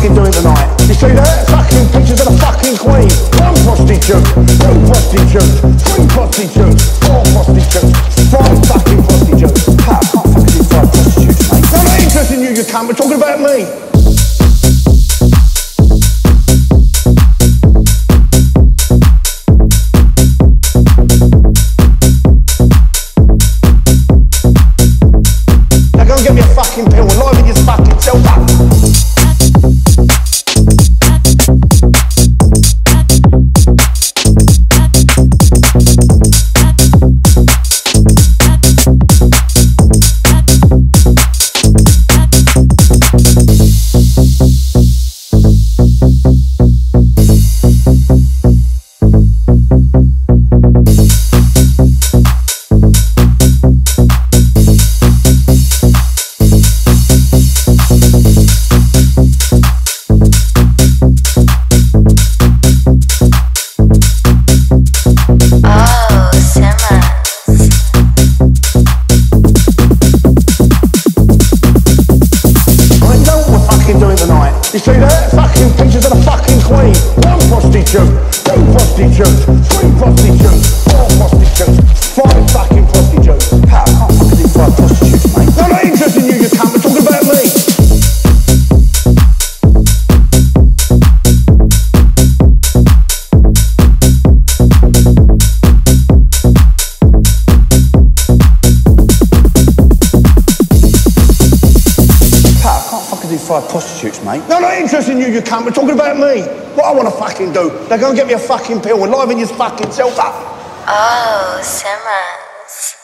fucking doing tonight? You see that? Fucking pictures of the fucking Queen. One prostitute, two prostitutes, three prostitutes, four prostitutes, five fucking prostitutes. Ha, fucking five prostitutes, mate. I'm not interested in you, you cunt. We're talking about me. You see that? Fucking pictures of the fucking Queen. One prostitute, two prostitutes, three prostitutes, five prostitutes, mate. No, I'm not interested in you, you cunt. We're talking about me. What I want to fucking do. Now go and get me a fucking pill and liven your fucking self up. Oh, Simmonz.